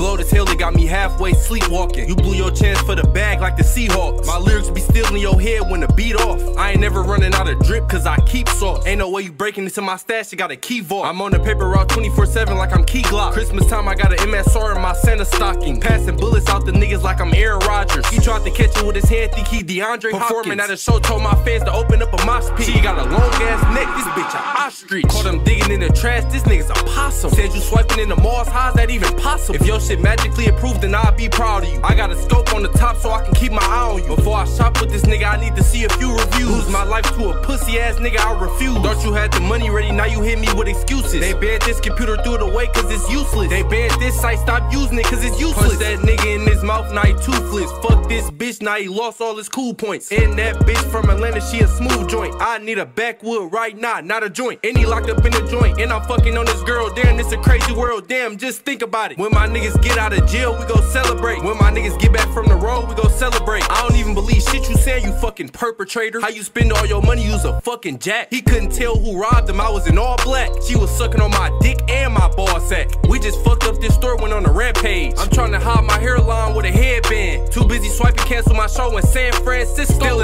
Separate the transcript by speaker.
Speaker 1: as hell, it got me halfway sleepwalking. You blew your chance for the bag like the Seahawks. My lyrics be still in your head when the beat off. I ain't never running out of drip cause I keep sauce. Ain't no way you breaking into my stash, you got a key vault. I'm on the paper route 24 7 like I'm Key Glock. Christmas time, I got an MSR in my Santa stocking. Passing the niggas like I'm Aaron Rodgers. He tried to catch it with his hand, think he DeAndre Performing Hopkins. at a show, told my fans to open up a mosh pit. She got a long ass neck, this bitch a ostrich. Caught him digging in the trash, this nigga's a possum. Said you swiping in the malls, how's that even possible? If your shit magically approved, then I'll be proud of you. I got a scope on the top so I can keep my eye on you. Before I shop with this nigga, I need to see a few reviews. Lose my life to a pussy ass nigga, I refuse. Thought you had the money ready, now you hit me with excuses. They banned this computer, threw it away cause it's useless. They banned this site, stop using it cause it's useless. Punch that nigga in his mouth, now he toothless. Fuck this bitch, now he lost all his cool points. And that bitch from Atlanta, she a smooth joint. I need a backwood right now, not a joint. And he locked up in the joint, and I'm fucking on this girl. Damn, this a crazy world. Damn, just think about it. When my niggas get out of jail, we go celebrate. When my niggas get back from the road, we go celebrate. I don't even believe shit you saying, you fucking perpetrator. How you spend all your money, use a fucking jack. He couldn't tell who robbed him, I was in all black. She was sucking on my dick and my ball sack. Store, went on a rampage. I'm trying to hide my hairline with a headband. Too busy swiping, cancel my show in San Francisco. Still